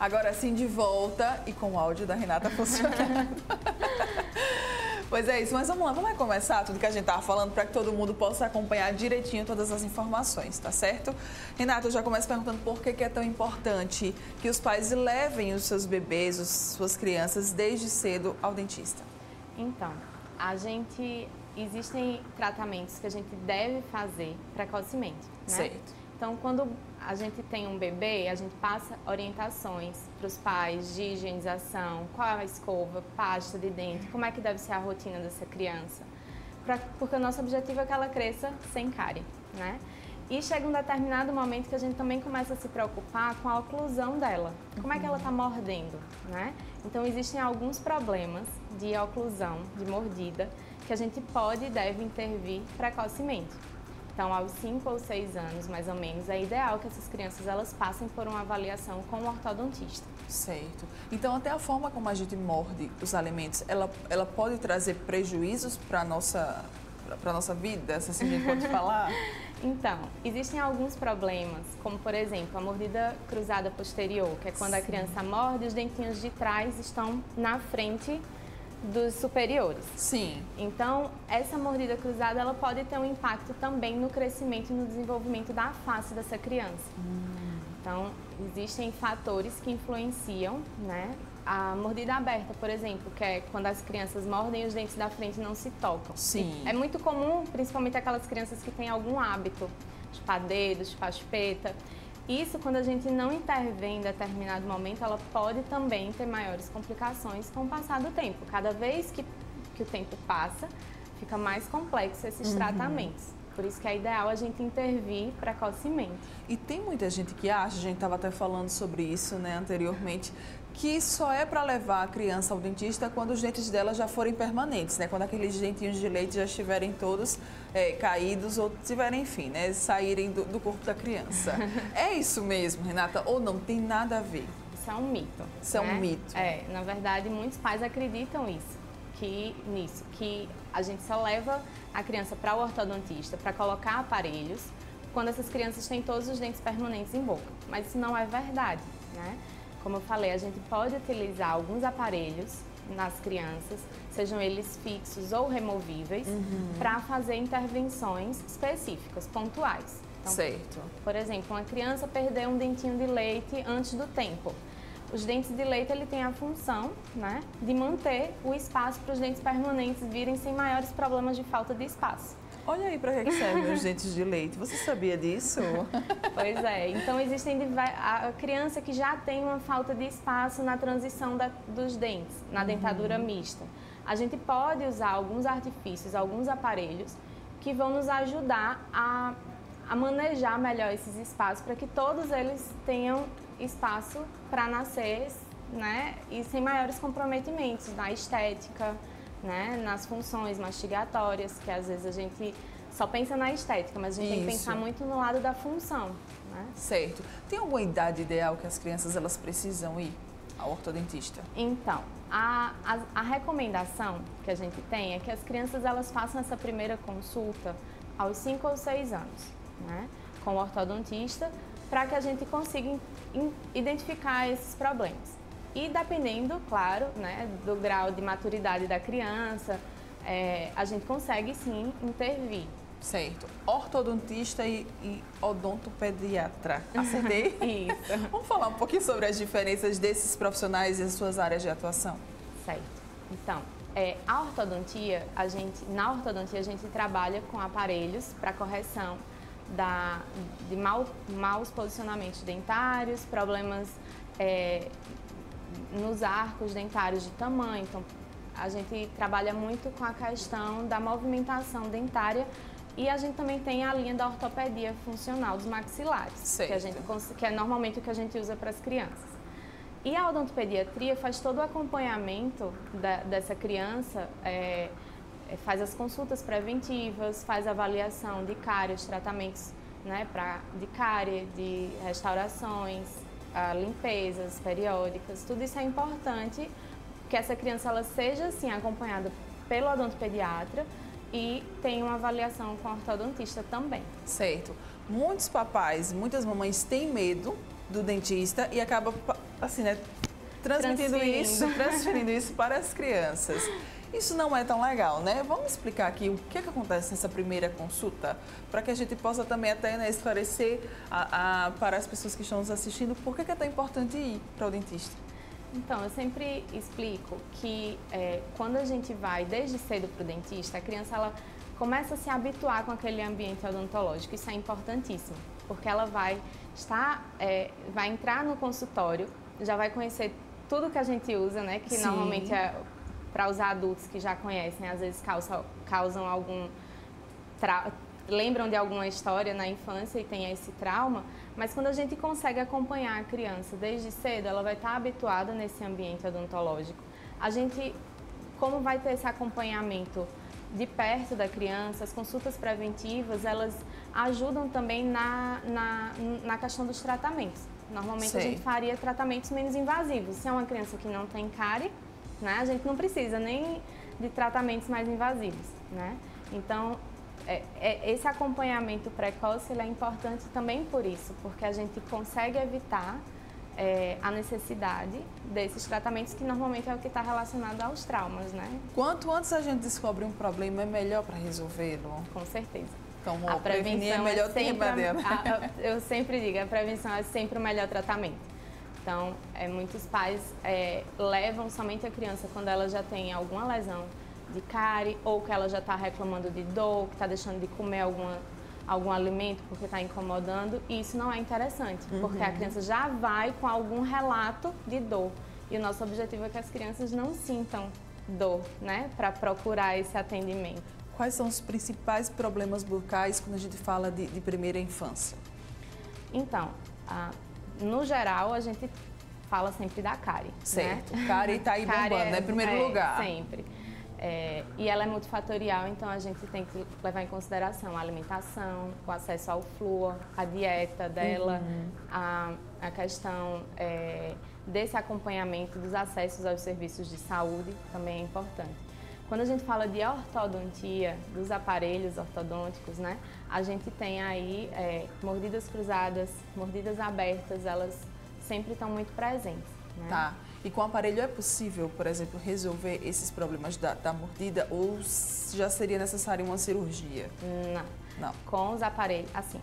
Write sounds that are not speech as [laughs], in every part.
Agora sim, de volta e com o áudio da Renata funcionando. [laughs] Pois é isso, mas vamos lá, vamos começar tudo que a gente estava falando para que todo mundo possa acompanhar direitinho todas as informações, tá certo? Renata, eu já começo perguntando por que, que é tão importante que os pais levem os seus bebês, as suas crianças, desde cedo ao dentista. Então, a gente existem tratamentos que a gente deve fazer precocemente, né? Certo. Então, quando a gente tem um bebê, a gente passa orientações para os pais de higienização, qual a escova, pasta de dente, como é que deve ser a rotina dessa criança. Pra, porque o nosso objetivo é que ela cresça sem cárie, né? E chega um determinado momento que a gente também começa a se preocupar com a oclusão dela. Como é que ela está mordendo, né? Então existem alguns problemas de oclusão, de mordida, que a gente pode e deve intervir precocemente. Então, aos 5 ou 6 anos, mais ou menos, é ideal que essas crianças elas passem por uma avaliação com o ortodontista. Certo. Então, até a forma como a gente morde os alimentos, ela, ela pode trazer prejuízos para a nossa, para nossa vida, se assim a gente pode falar? [laughs] Então, existem alguns problemas, como por exemplo a mordida cruzada posterior, que é quando Sim. a criança morde os dentinhos de trás estão na frente dos superiores. Sim. Então, essa mordida cruzada ela pode ter um impacto também no crescimento e no desenvolvimento da face dessa criança. Hum. Então, existem fatores que influenciam, né? A mordida aberta, por exemplo, que é quando as crianças mordem e os dentes da frente não se tocam. Sim. É muito comum, principalmente aquelas crianças que têm algum hábito, chupar dedos, chupar chupeta. Isso, quando a gente não intervém em determinado momento, ela pode também ter maiores complicações com o passar do tempo. Cada vez que, que o tempo passa, fica mais complexo esses uhum. tratamentos. Por isso que é ideal a gente intervir precocemente. E tem muita gente que acha, a gente estava até falando sobre isso né, anteriormente, que só é para levar a criança ao dentista quando os dentes dela já forem permanentes, né? Quando aqueles dentinhos de leite já estiverem todos é, caídos ou tiverem, enfim, né? Saírem do, do corpo da criança. [laughs] é isso mesmo, Renata? Ou não tem nada a ver? Isso é um mito. Isso né? é um né? mito. É, na verdade, muitos pais acreditam isso, que nisso, que a gente só leva a criança para o ortodontista para colocar aparelhos quando essas crianças têm todos os dentes permanentes em boca. Mas isso não é verdade, né? Como eu falei, a gente pode utilizar alguns aparelhos nas crianças, sejam eles fixos ou removíveis, uhum. para fazer intervenções específicas, pontuais. Então, certo. Por exemplo, uma criança perdeu um dentinho de leite antes do tempo. Os dentes de leite ele tem a função né, de manter o espaço para os dentes permanentes virem sem maiores problemas de falta de espaço. Olha aí para que servem os dentes de leite. Você sabia disso? [laughs] Pois é. Então existem a criança que já tem uma falta de espaço na transição da, dos dentes, na dentadura uhum. mista. A gente pode usar alguns artifícios, alguns aparelhos que vão nos ajudar a, a manejar melhor esses espaços para que todos eles tenham espaço para nascer, né? E sem maiores comprometimentos na estética, né, nas funções mastigatórias, que às vezes a gente só pensa na estética, mas a gente Isso. tem que pensar muito no lado da função. Né? Certo. Tem alguma idade ideal que as crianças elas precisam ir ao ortodontista? Então, a, a, a recomendação que a gente tem é que as crianças elas façam essa primeira consulta aos 5 ou 6 anos, né, com o ortodontista, para que a gente consiga identificar esses problemas. E dependendo, claro, né, do grau de maturidade da criança, é, a gente consegue sim intervir. Certo. Ortodontista e, e odontopediatra. [laughs] Acertei? Isso. [laughs] Vamos falar um pouquinho sobre as diferenças desses profissionais e as suas áreas de atuação. Certo. Então, é, a ortodontia, a gente, na ortodontia a gente trabalha com aparelhos para correção da, de mal, maus posicionamentos dentários, problemas é, nos arcos dentários de tamanho. Então, a gente trabalha muito com a questão da movimentação dentária e a gente também tem a linha da ortopedia funcional dos maxilares, que, a gente, que é normalmente o que a gente usa para as crianças. E a odontopediatria faz todo o acompanhamento da, dessa criança, é, é faz as consultas preventivas, faz avaliação de cáries, tratamentos né, pra, de cárie, de restaurações, limpezas periódicas, tudo isso é importante que essa criança ela seja assim acompanhada pelo odontopediatra e tenha uma avaliação com o ortodontista também. Certo. Muitos papais, muitas mamães têm medo do dentista e acabam assim, né, transmitindo isso, transferindo isso para as crianças. [laughs] Isso não é tão legal, né? Vamos explicar aqui o que, é que acontece nessa primeira consulta, para que a gente possa também até né, esclarecer a, a, para as pessoas que estão nos assistindo por que, que é tão importante ir para o dentista. Então, eu sempre explico que é, quando a gente vai desde cedo para o dentista, a criança ela começa a se habituar com aquele ambiente odontológico. Isso é importantíssimo, porque ela vai estar, é, vai entrar no consultório, já vai conhecer tudo que a gente usa, né? Que Sim. normalmente é para os adultos que já conhecem, às vezes causam, causam algum tra- lembram de alguma história na infância e tem esse trauma, mas quando a gente consegue acompanhar a criança desde cedo, ela vai estar habituada nesse ambiente odontológico. A gente, como vai ter esse acompanhamento de perto da criança, as consultas preventivas, elas ajudam também na, na, na questão dos tratamentos. Normalmente a gente faria tratamentos menos invasivos. Se é uma criança que não tem cárie, né, a gente não precisa nem de tratamentos mais invasivos, né? Então, é, é, esse acompanhamento precoce é importante também por isso, porque a gente consegue evitar é, a necessidade desses tratamentos que normalmente é o que está relacionado aos traumas, né? Quanto antes a gente descobre um problema, é melhor para resolvê-lo. Com certeza. Então, A prevenir é prevenção melhor é do que sempre, a- a- eu sempre digo, a prevenção é sempre o melhor tratamento. Então, é, muitos pais é, levam somente a criança quando ela já tem alguma lesão de cárie ou que ela já está reclamando de dor, que está deixando de comer alguma, algum alimento porque está incomodando. E isso não é interessante, porque Uhum. a criança já vai com algum relato de dor. E o nosso objetivo é que as crianças não sintam dor, né, para procurar esse atendimento. Quais são os principais problemas bucais quando a gente fala de, de primeira infância? Então, ah, no geral, a gente fala sempre da cárie. Certo. Né? Cárie tá aí [laughs] Cárie bombando, né? Primeiro é, lugar. Sempre. É, e ela é multifatorial, então a gente tem que levar em consideração a alimentação, o acesso ao flúor, a dieta dela, Uhum. a, a questão é, desse acompanhamento dos acessos aos serviços de saúde também é importante. Quando a gente fala de ortodontia, dos aparelhos ortodônticos, né, a gente tem aí é, mordidas cruzadas, mordidas abertas, elas sempre estão muito presentes. Né? Tá. E com o aparelho é possível, por exemplo, resolver esses problemas da, da mordida ou já seria necessária uma cirurgia? Não. Não. Com os aparelhos, assim,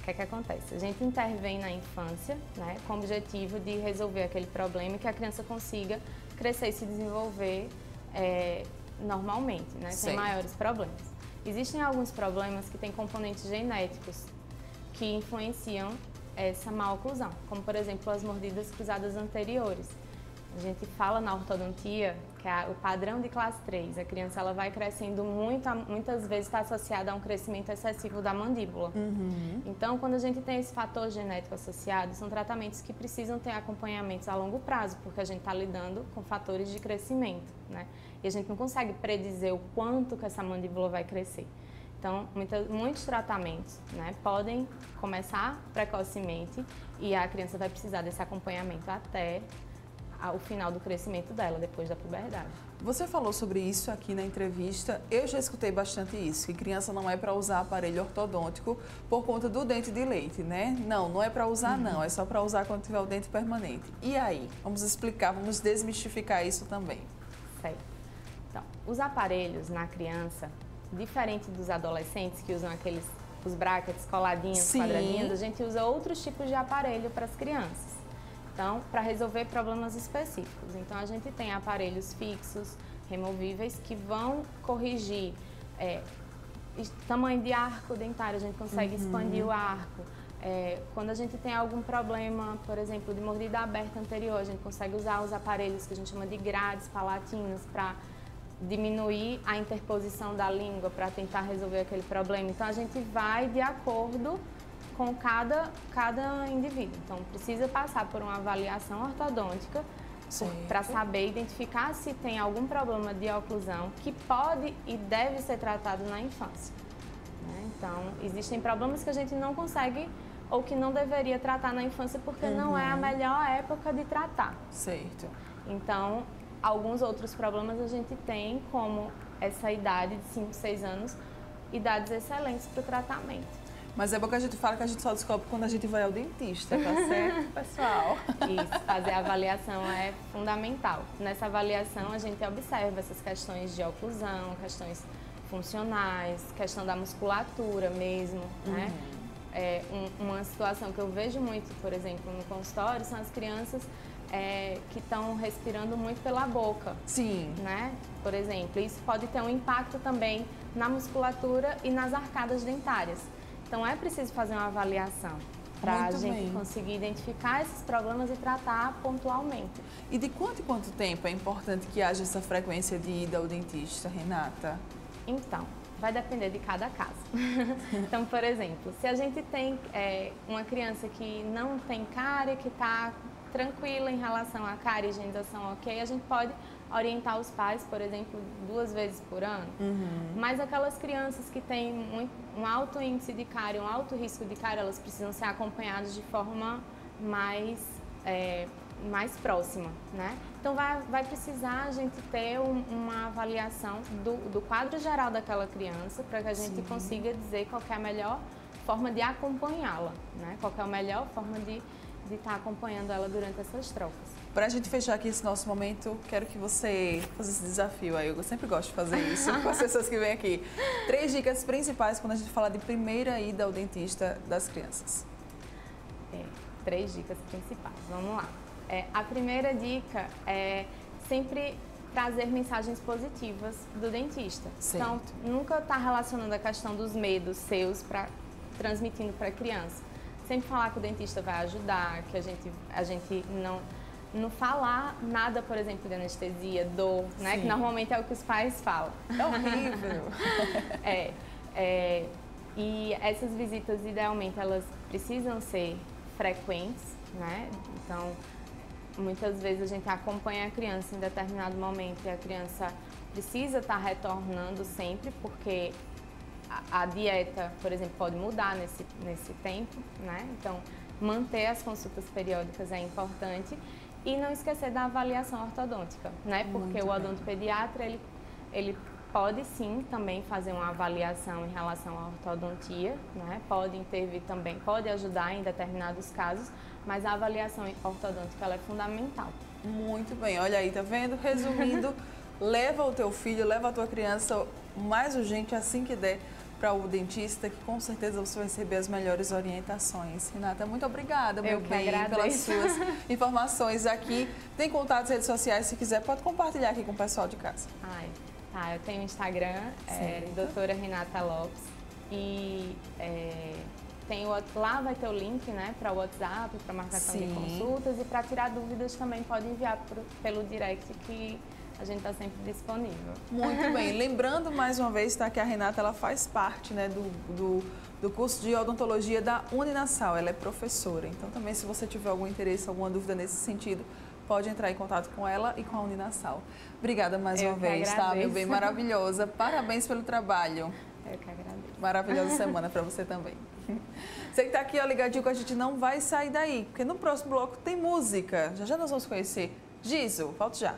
o que é que acontece? A gente intervém na infância, né, com o objetivo de resolver aquele problema e que a criança consiga crescer e se desenvolver é, normalmente, né, sem maiores problemas. Existem alguns problemas que têm componentes genéticos que influenciam essa maloclusão, como por exemplo as mordidas cruzadas anteriores. A gente fala na ortodontia que é o padrão de classe 3. A criança ela vai crescendo muito, muitas vezes está associada a um crescimento excessivo da mandíbula. Então, quando a gente tem esse fator genético associado, são tratamentos que precisam ter acompanhamentos a longo prazo, porque a gente está lidando com fatores de crescimento, né? E a gente não consegue predizer o quanto que essa mandíbula vai crescer. Então, muita, muitos tratamentos né, podem começar precocemente e a criança vai precisar desse acompanhamento até o final do crescimento dela, depois da puberdade. Você falou sobre isso aqui na entrevista. Eu já escutei bastante isso, que criança não é para usar aparelho ortodôntico por conta do dente de leite, né? Não, não é para usar não, é só para usar quando tiver o dente permanente. E aí? Vamos explicar, vamos desmistificar isso também. Certo. Então, os aparelhos na criança, diferente dos adolescentes que usam aqueles os brackets coladinhos, Sim. quadradinhos, a gente usa outros tipos de aparelho para as crianças. Então, para resolver problemas específicos. Então, a gente tem aparelhos fixos, removíveis, que vão corrigir é, tamanho de arco dentário, a gente consegue expandir o arco. É, quando a gente tem algum problema, por exemplo, de mordida aberta anterior, a gente consegue usar os aparelhos que a gente chama de grades palatinos para diminuir a interposição da língua para tentar resolver aquele problema. Então a gente vai de acordo com cada, cada indivíduo. Então precisa passar por uma avaliação ortodôntica para saber identificar se tem algum problema de oclusão que pode e deve ser tratado na infância. né? Então existem problemas que a gente não consegue ou que não deveria tratar na infância porque não é a melhor época de tratar. Certo. Então, alguns outros problemas a gente tem, como essa idade de 5, 6 anos, idades excelentes para o tratamento. Mas é bom que a gente fala que a gente só descobre quando a gente vai ao dentista, tá [laughs] certo, pessoal? Isso, fazer a avaliação é fundamental. Nessa avaliação a gente observa essas questões de oclusão, questões funcionais, questão da musculatura mesmo, né? Uhum. É, um, uma situação que eu vejo muito, por exemplo, no consultório, são as crianças é, que estão respirando muito pela boca. Sim. Né? Por exemplo, isso pode ter um impacto também na musculatura e nas arcadas dentárias. Então é preciso fazer uma avaliação para a gente bem. conseguir identificar esses problemas e tratar pontualmente. E de quanto em quanto tempo é importante que haja essa frequência de ida ao dentista, Renata? Então, vai depender de cada caso. [laughs] então, por exemplo, se a gente tem é, uma criança que não tem cárie, que está tranquila em relação à cárie, higienização ok, a gente pode orientar os pais, por exemplo, duas vezes por ano. Uhum. Mas aquelas crianças que têm muito, um alto índice de cárie, um alto risco de cárie, elas precisam ser acompanhadas de forma mais, é, mais próxima, né? Então vai, vai precisar a gente ter um, uma avaliação do, do quadro geral daquela criança para que a gente Sim. consiga dizer qual é a melhor forma de acompanhá-la, né? Qual é a melhor forma de de estar tá acompanhando ela durante essas trocas. Para a gente fechar aqui esse nosso momento, quero que você faça esse desafio aí. Eu sempre gosto de fazer isso com as pessoas que vêm aqui. Três dicas principais quando a gente fala de primeira ida ao dentista das crianças. É, três dicas principais. Vamos lá. É, a primeira dica é sempre trazer mensagens positivas do dentista. Certo. Então, nunca estar tá relacionando a questão dos medos seus para transmitindo para a criança sempre falar que o dentista vai ajudar, que a gente, a gente não, não falar nada, por exemplo, de anestesia, dor, né? Sim. Que normalmente é o que os pais falam. É horrível. [laughs] é, é, e essas visitas, idealmente, elas precisam ser frequentes, né? Então, muitas vezes a gente acompanha a criança em determinado momento e a criança precisa estar retornando sempre, porque a, a, dieta, por exemplo, pode mudar nesse, nesse tempo, né? Então, manter as consultas periódicas é importante e não esquecer da avaliação ortodôntica, né? Porque Muito o odontopediatra, ele, ele pode sim também fazer uma avaliação em relação à ortodontia, né? Pode intervir também, pode ajudar em determinados casos, mas a avaliação ortodôntica ela é fundamental. Muito bem, olha aí, tá vendo? Resumindo, [laughs] leva o teu filho, leva a tua criança o mais urgente assim que der para o dentista, que com certeza você vai receber as melhores orientações. Renata, muito obrigada, meu bem, pelas suas [laughs] informações aqui. Tem contatos nas redes sociais, se quiser, pode compartilhar aqui com o pessoal de casa. Ai, tá, eu tenho Instagram, é, doutora Renata Lopes, e é, tem o, lá vai ter o link né, para o WhatsApp, para marcação Sim. de consultas, e para tirar dúvidas também pode enviar pro, pelo direct que a gente está sempre disponível. Muito bem. Lembrando mais uma vez tá, que a Renata ela faz parte né, do, do, do, curso de odontologia da Uninasal. Ela é professora. Então, também, se você tiver algum interesse, alguma dúvida nesse sentido, pode entrar em contato com ela e com a Uninasal. Obrigada mais Eu uma vez, agradeço. tá, meu bem? Maravilhosa. Parabéns pelo trabalho. Eu que agradeço. Maravilhosa [laughs] semana para você também. Você que está aqui ó, ligadinho com a gente não vai sair daí, porque no próximo bloco tem música. Já já nós vamos conhecer Giso. Volto já.